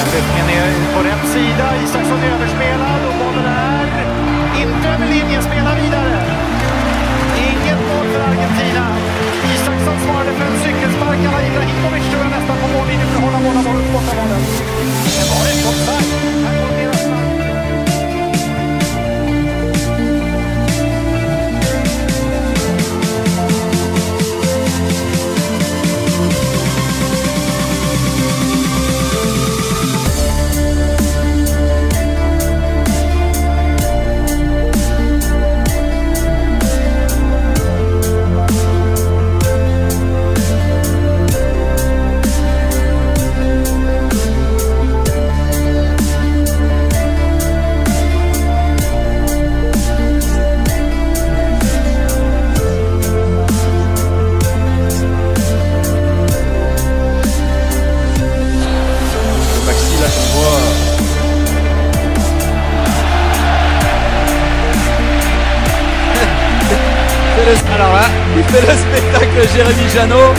a är på rätt sida. Isaksson är överspelad och bollen är inte över linjen. Spelar vidare. Inget mål för Argentina. Isaksson svarade för en cykelspark. Alla Ibrahimovic tror jag nästan på mållinjen för att hålla båda bollen borta bollen. Alors là, il fait le spectacle Jérémy Janot.